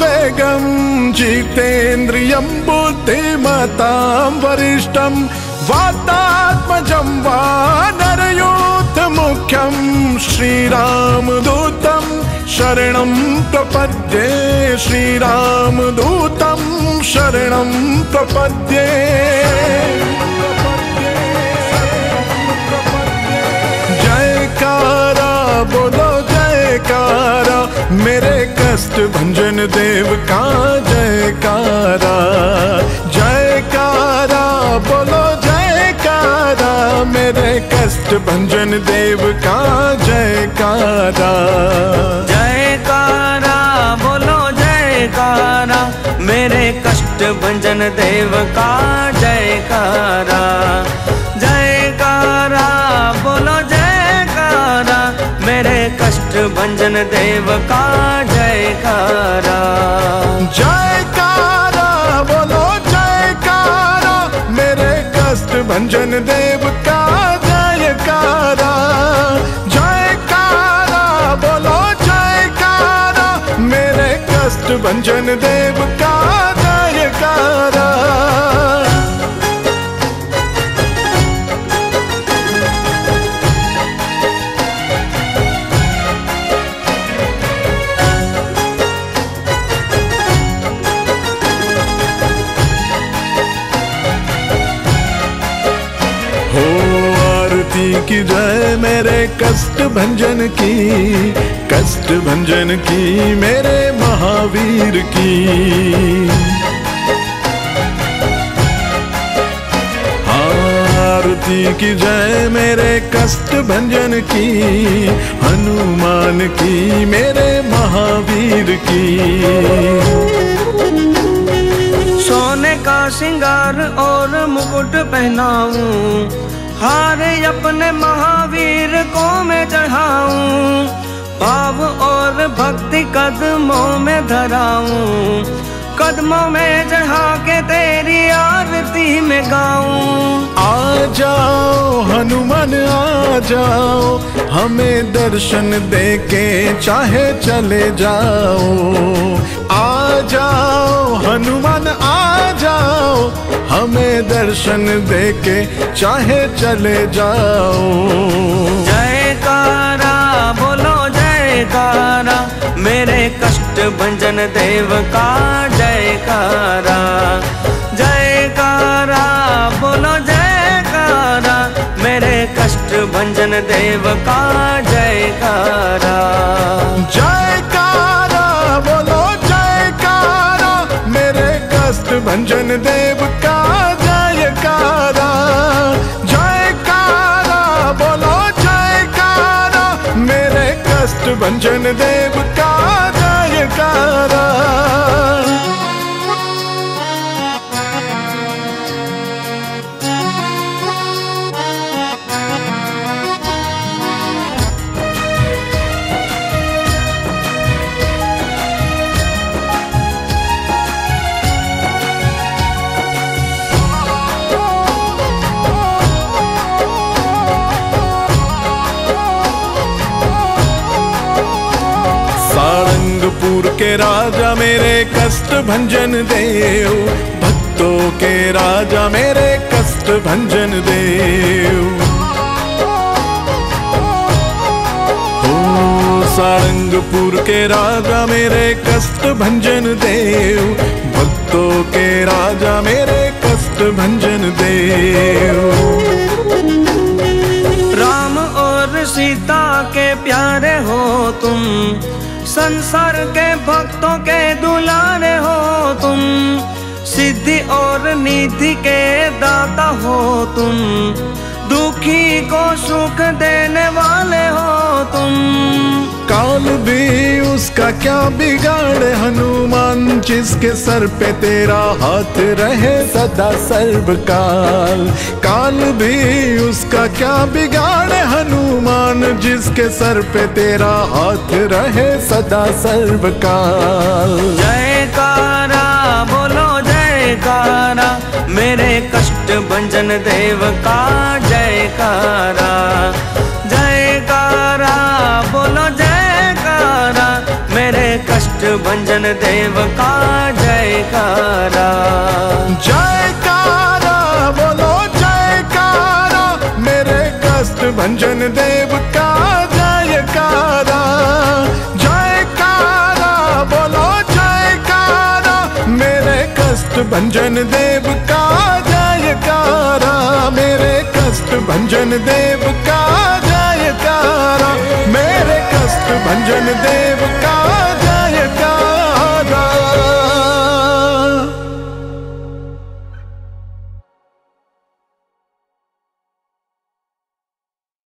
वेगं जितेन्द्रियं बुद्धिमतां वरिष्ठं वातात्मजं वानरयोधमुख्यं श्रीरामदूतं शरणं प्रपद्ये श्रीरामदूतं शरणं प्रपद्ये कष्ट भंजन देव का जयकारा। जयकारा, बोलो जयकारा, मेरे कष्ट भंजन देव का जयकारा। जयकारा, बोलो जयकारा, मेरे कष्ट भंजन देव का जयकारा। भंजन देव का जयकारा जयकारा बोलो जयकारा मेरे कष्ट भंजन देव का जयकारा जयकारा बोलो जयकारा मेरे कष्ट भंजन देव का की जय मेरे कष्ट भंजन की, कष्ट भंजन की मेरे महावीर की। आरती की जय मेरे कष्ट भंजन की, हनुमान की मेरे महावीर की। सोने का श्रृंगार और मुकुट पहनाऊं हार अपने महावीर को मैं चढ़ाऊं, भाव और भक्ति कदमों में धराऊं। कदमों में चढ़ा के तेरी आरती में गाऊं। आ जाओ, हनुमान, आ जाओ, हमें दर्शन दे के चाहे चले जाओ। आ जाओ, हनुमान, आ हमें दर्शन दे के चाहे चले जाओ जयकारा बोलो जय जयकारा मेरे कष्ट भंजन देव का जयकारा जयकारा बोलो जयकारा मेरे कष्ट भंजन देव का जय जयकारा जयकारा बोलो जयकारा मेरे कष्ट भंजन देव का भंजन देव का जयकारा। राजा मेरे कष्ट भंजन देव। भक्तों के राजा मेरे कष्ट भंजन देव। सारंगपुर के राजा मेरे कष्ट भंजन देव। भक्तों के राजा मेरे कष्ट भंजन देव। राम और सीता के प्यारे हो तुम। संसार के भक्तों के दुलारे हो तुम। सिद्धि और निधि के दाता हो तुम। दुखी को सुख देने वाले हो तुम। काल भी, उसका क्या बिगाड़े हनुमान जिसके सर पे तेरा हाथ रहे सदा सर्व काल भी, उसका क्या बिगाड़े हनुमान जिसके सर पे तेरा हाथ रहे सदा सर्व काल जयकारा, बोलो जयकारा, मेरे कष्ट भंजन देव का जयकारा। भंजन देव का जयकारा। जयकारा, बोलो जयकारा, मेरे कष्ट भंजन देव का जयकारा। जयकारा, बोलो जयकारा, मेरे कष्ट भंजन देव का जयकारा। मेरे कष्ट भंजन देव का जयकारा। मेरे कष्ट भंजन देव